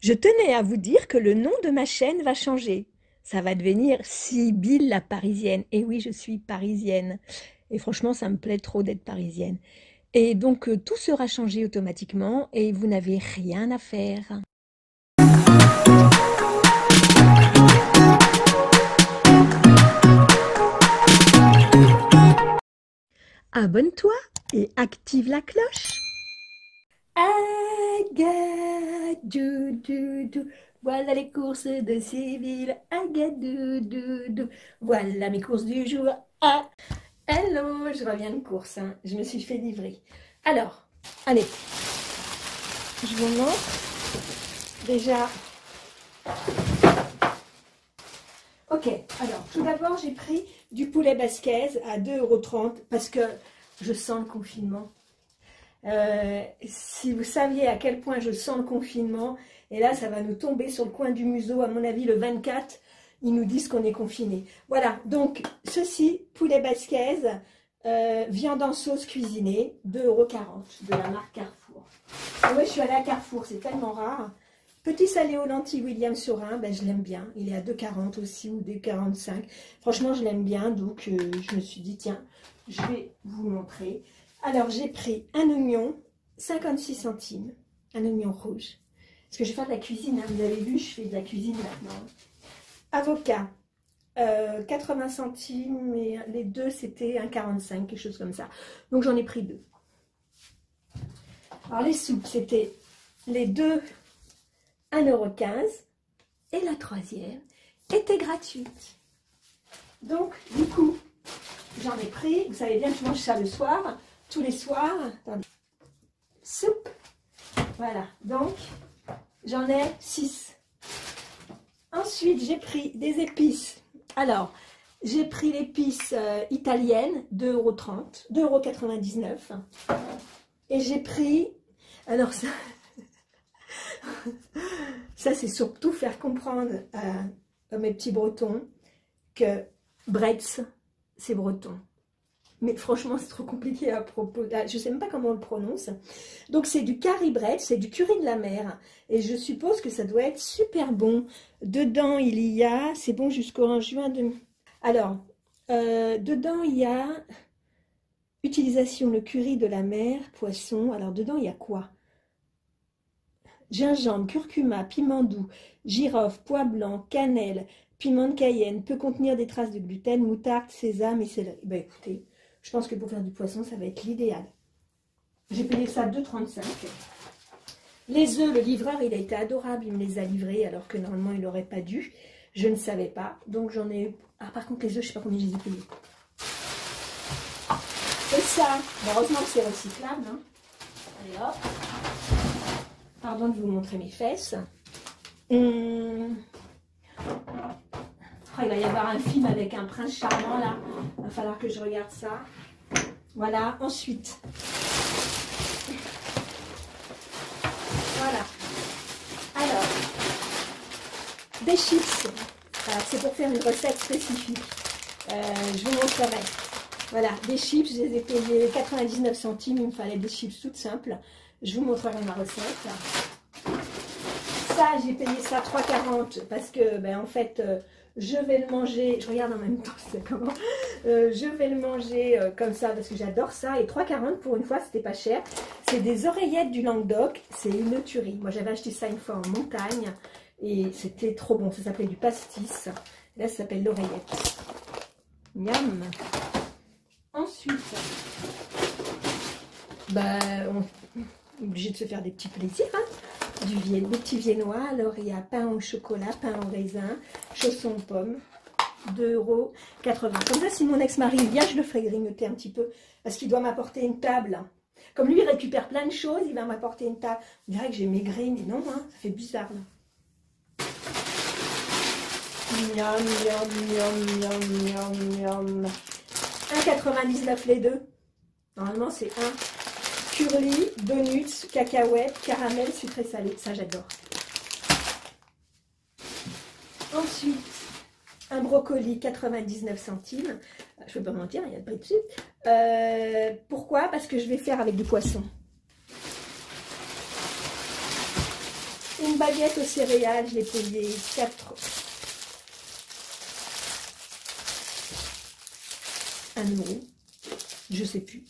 Je tenais à vous dire que le nom de ma chaîne va changer. Ça va devenir Sibylle la Parisienne. Et oui, je suis parisienne. Et franchement, ça me plaît trop d'être parisienne. Et donc, euh, tout sera changé automatiquement et vous n'avez rien à faire. Abonne-toi et active la cloche. Voilà les courses de Séville. Agadoudou, voilà mes courses du jour. Ah, hello, je reviens de course. Hein. Je me suis fait livrer. Alors, allez, je vous montre déjà. Ok, alors tout d'abord j'ai pris du poulet basquez à 2,30€ parce que je sens le confinement. Euh, si vous saviez à quel point je sens le confinement, et là ça va nous tomber sur le coin du museau, à mon avis le 24, ils nous disent qu'on est confiné. Voilà, donc ceci, poulet basquez, euh, viande en sauce cuisinée, 2,40€ de la marque Carrefour. Oui, je suis allée à Carrefour, c'est tellement rare. Petit salé aux lentilles William Sorin, ben, je l'aime bien. Il est à 2,40 aussi ou 2,45. Franchement, je l'aime bien, donc euh, je me suis dit, tiens, je vais vous montrer. Alors, j'ai pris un oignon, 56 centimes, un oignon rouge. Parce que je vais faire de la cuisine, hein. vous avez vu, je fais de la cuisine maintenant. Avocat, 80 euh, centimes, et les deux, c'était 1,45, quelque chose comme ça. Donc, j'en ai pris deux. Alors, les soupes, c'était les deux 1,15€ et la troisième était gratuite. Donc, du coup, j'en ai pris, vous savez bien que je mange ça le soir, tous les soirs. Soupe. Voilà, donc j'en ai 6. Ensuite, j'ai pris des épices. Alors, j'ai pris l'épice euh, italienne, 2,30€, 2,99€. Et j'ai pris, alors ça, ça, c'est surtout faire comprendre à, mes petits bretons que Bretz, c'est breton. Mais franchement, c'est trop compliqué à propos. Ah, je ne sais même pas comment on le prononce. Donc, c'est du curry bretz, c'est du curry de la mer. Et je suppose que ça doit être super bon. Dedans, il y a... C'est bon jusqu'au juin de... Alors, euh, dedans, il y a... Utilisation, le curry de la mer, poisson. Alors, dedans, il y a quoi? Gingembre, curcuma, piment doux, girofle, pois blanc, cannelle, piment de cayenne, peut contenir des traces de gluten, moutarde, sésame et céleri. Ben écoutez, je pense que pour faire du poisson, ça va être l'idéal. J'ai payé ça 2,35. Les œufs, le livreur, il a été adorable, il me les a livrés alors que normalement il n'aurait pas dû. Je ne savais pas, donc j'en ai... Ah par contre les œufs, je ne sais pas combien je les ai payés. Et ça, heureusement que c'est recyclable. Hein. Allez hop. Pardon de vous montrer mes fesses. Hum. Oh, il va y avoir un film avec un prince charmant là. Il va falloir que je regarde ça. Voilà, ensuite. Voilà. Alors, des chips. C'est pour faire une recette spécifique. Euh, je vous montrerai. Voilà, des chips, je les ai payés 99 centimes. Il me fallait des chips toutes simples. Je vous montrerai ma recette. Ça, j'ai payé ça 3,40 parce que, ben, en fait, euh, je vais le manger. Je regarde en même temps, c'est comment. Euh, je vais le manger euh, comme ça parce que j'adore ça. Et 3,40 pour une fois, c'était pas cher. C'est des oreillettes du Languedoc. C'est une tuerie. Moi, j'avais acheté ça une fois en montagne et c'était trop bon. Ça s'appelait du pastis. Là, ça s'appelle l'oreillette. Miam. Ensuite, bah, on, obligé de se faire des petits plaisirs. Hein. Du des petits viennois. Alors, il y a pain au chocolat, pain au raisin, chaussons pommes. 2,80 euros. Comme ça, si mon ex-mari vient, je le ferai grignoter un petit peu. Parce qu'il doit m'apporter une table. Comme lui, il récupère plein de choses, il va m'apporter une table. On dirait que j'ai maigri, mais non, hein, ça fait bizarre. Là. Miam, miam, miam, miam, miam. 1,99 les deux. Normalement, c'est 1 curly, donuts, cacahuètes, caramel, sucré salé. Ça, j'adore. Ensuite, un brocoli 99 centimes. Je ne peux pas mentir, il y a de prix dessus. Euh, pourquoi? Parce que je vais faire avec du poisson. Une baguette aux céréales, je l'ai payé 4... 1 euro. Je sais plus.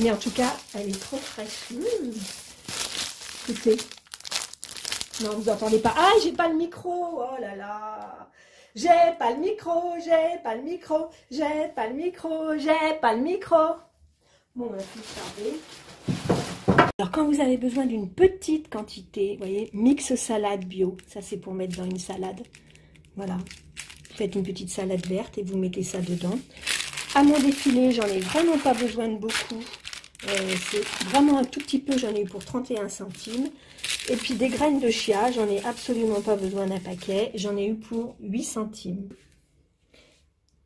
Mais en tout cas, elle est trop fraîche. Mmh. Écoutez. Non, vous n'entendez pas. Ah, j'ai pas le micro. Oh là là. J'ai pas le micro, j'ai pas le micro, j'ai pas le micro, j'ai pas le micro. Bon, on va Alors, quand vous avez besoin d'une petite quantité, vous voyez, mix salade bio. Ça, c'est pour mettre dans une salade. Voilà. Faites une petite salade verte et vous mettez ça dedans. À mon défilé, j'en ai vraiment pas besoin de beaucoup. Euh, c'est vraiment un tout petit peu, j'en ai eu pour 31 centimes. Et puis des graines de chia, j'en ai absolument pas besoin d'un paquet. J'en ai eu pour 8 centimes.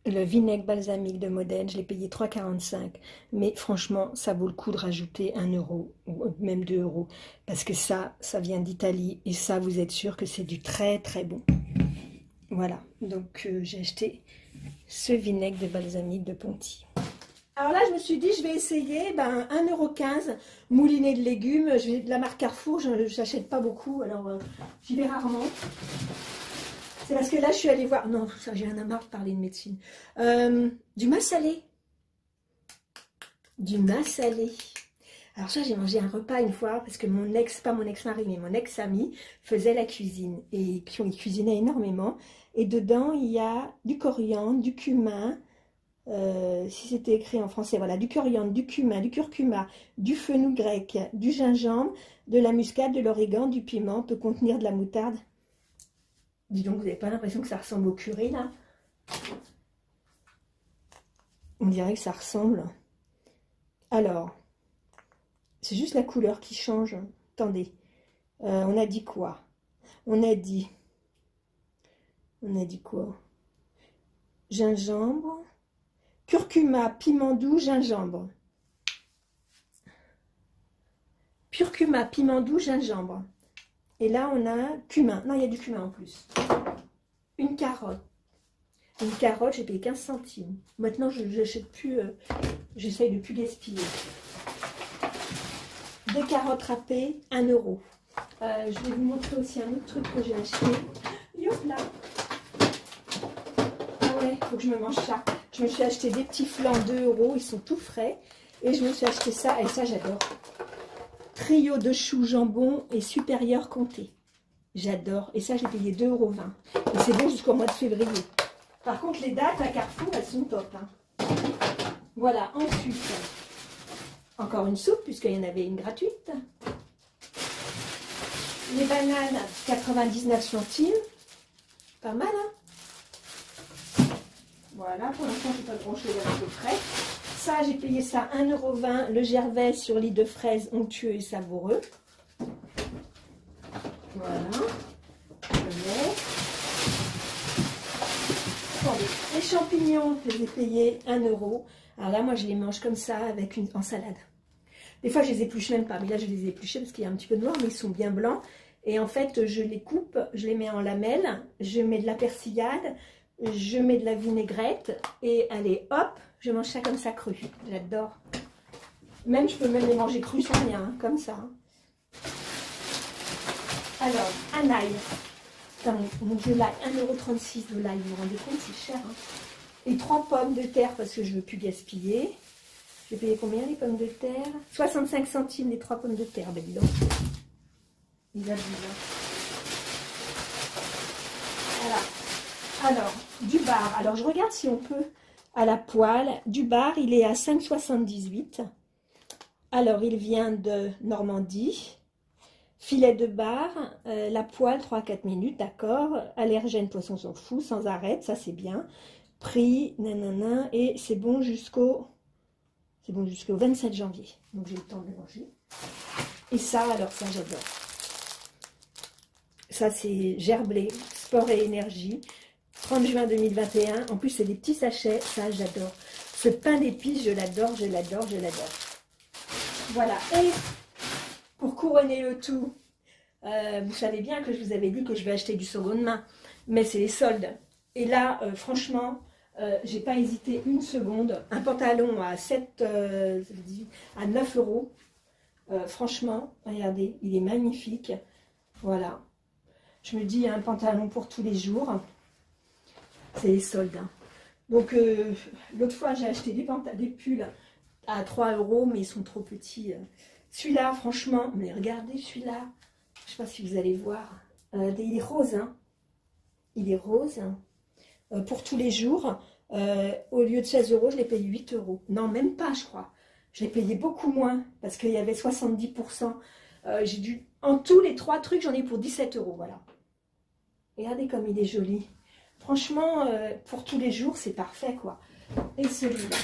Le vinaigre balsamique de Modène, je l'ai payé 3,45. Mais franchement, ça vaut le coup de rajouter 1 euro ou même 2 euros. Parce que ça, ça vient d'Italie. Et ça, vous êtes sûr que c'est du très très bon. Voilà, donc euh, j'ai acheté ce vinaigre de balsamique de Ponty. Alors là, je me suis dit, je vais essayer ben, 1,15€ mouliné de légumes. Je vais de la marque Carrefour, je n'achète pas beaucoup, alors euh, j'y vais rarement. C'est parce que là, je suis allée voir... Non, ça, j'ai un marre de parler de médecine. Euh, du massalé. Du massalé. Alors ça, j'ai mangé un repas une fois, parce que mon ex, pas mon ex-mari, mais mon ex-ami, faisait la cuisine. Et il cuisinait énormément. Et dedans, il y a du coriandre, du cumin, euh, si c'était écrit en français, voilà, du coriandre, du cumin, du curcuma, du fenouil grec, du gingembre, de la muscade, de l'origan, du piment, peut contenir de la moutarde. Dis donc, vous n'avez pas l'impression que ça ressemble au curry, là? On dirait que ça ressemble. Alors, c'est juste la couleur qui change. Attendez, euh, on a dit quoi? On a dit... On a dit quoi? Gingembre, curcuma, piment doux, gingembre. Curcuma, piment doux, gingembre. Et là, on a cumin. Non, il y a du cumin en plus. Une carotte. Une carotte, j'ai payé 15 centimes. Maintenant, je n'achète plus, euh, j'essaye de plus gaspiller. Des carottes râpées, 1 euro. Euh, je vais vous montrer aussi un autre truc que j'ai acheté. Youp là Ah ouais, il faut que je me mange ça. Je me suis acheté des petits flancs 2 euros, ils sont tout frais. Et je me suis acheté ça, et ça j'adore. Trio de choux jambon et supérieur comté. J'adore. Et ça j'ai payé 2,20 euros. Et c'est bon jusqu'au mois de février. Par contre les dates à Carrefour, elles sont top. Hein. Voilà, ensuite, encore une soupe, puisqu'il y en avait une gratuite. Les bananes, 99 centimes. Pas mal, hein voilà, pour l'instant, j'ai pas grand-chose à peu près. Ça, j'ai payé ça 1,20€ le gervais sur lit de fraises onctueux et savoureux. Voilà. les champignons, je les ai payés 1 euro. Alors là, moi, je les mange comme ça, avec une, en salade. Des fois, je les épluche même pas, mais là, je les ai parce qu'il y a un petit peu de noir, mais ils sont bien blancs. Et en fait, je les coupe, je les mets en lamelles, je mets de la persillade, je mets de la vinaigrette et allez, hop, je mange ça comme ça cru. J'adore. Même, je peux même les manger crus sans rien, hein, comme ça. Hein. Alors, un ail. Putain, mon, dieu, l'ail, 1,36€ de l'ail, vous vous rendez compte, c'est cher. Hein. Et trois pommes de terre parce que je ne veux plus gaspiller. Je vais payer combien les pommes de terre? 65 centimes les trois pommes de terre, ben dis donc. Ils. Voilà. Alors, du bar. Alors, je regarde si on peut à la poêle. Du bar, il est à 5,78. Alors, il vient de Normandie. Filet de bar, euh, la poêle 3-4 minutes, d'accord. Allergène, poisson s'en fout, sans arrêt, ça c'est bien. Prix, nanana, et c'est bon jusqu'au c'est bon jusqu'au 27 janvier. Donc j'ai le temps de manger. Et ça, alors ça j'adore. Ça c'est gerblé, sport et énergie. 30 juin 2021. En plus, c'est des petits sachets. Ça, j'adore. Ce pain d'épices, je l'adore, je l'adore, je l'adore. Voilà. Et pour couronner le tout, euh, vous savez bien que je vous avais dit que je vais acheter du seconde main. Mais c'est les soldes. Et là, euh, franchement, euh, j'ai pas hésité une seconde. Un pantalon à 7, à 9 euros. franchement, regardez, il est magnifique. Voilà. Je me dis, un pantalon pour tous les jours. C'est les soldes. Hein. Donc, euh, l'autre fois, j'ai acheté des, des pulls à 3 euros, mais ils sont trop petits. Celui-là, franchement, mais regardez celui-là. Je ne sais pas si vous allez voir. Euh, il est rose, hein. Il est rose. Hein. Euh, pour tous les jours. au lieu de 16 euros, je l'ai payé 8 euros. Non, même pas, je crois. Je l'ai payé beaucoup moins parce qu'il y avait 70%. j'ai dû... En tous les trois trucs, j'en ai pour 17 euros, voilà. Regardez comme il est joli. Franchement, euh, pour tous les jours, c'est parfait, quoi. Et celui-là.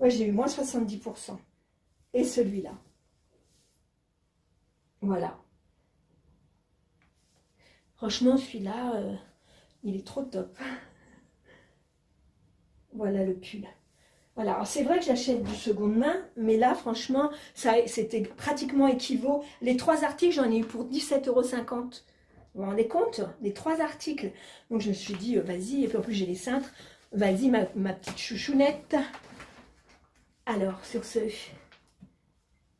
Ouais, j'ai eu moins 70%. Et celui-là. Voilà. Franchement, celui-là, euh, il est trop top. Voilà le pull. Voilà, c'est vrai que j'achète du seconde main, mais là, franchement, c'était pratiquement équivaut. Les trois articles, j'en ai eu pour 17,50 euros. Vous vous rendez compte Les trois articles? Donc je me suis dit, euh, vas-y, et puis en plus j'ai les cintres. Vas-y, ma, petite chouchounette. Alors, sur ce...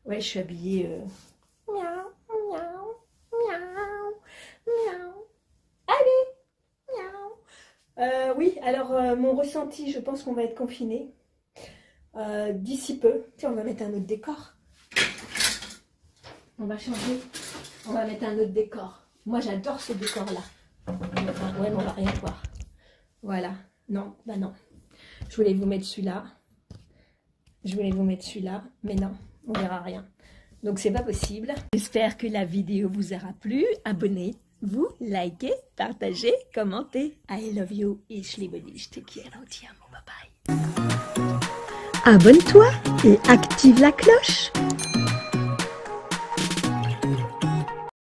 Ouais, je suis habillée... Euh, miaou, miaou, miaou. Allez euh, Oui, alors mon ressenti, je pense qu'on va être confiné D'ici peu. Tiens, on va mettre un autre décor. On va changer. On va mettre un autre décor. Moi, j'adore ce décor-là. Ouais, mais on va rien voir. Voilà. Non, bah non. Je voulais vous mettre celui-là. Je voulais vous mettre celui-là, mais non, on verra rien. Donc, c'est pas possible. J'espère que la vidéo vous aura plu. Abonnez-vous, likez, partagez, commentez. I love you et je les Je te Bye bye. Abonne-toi et active la cloche.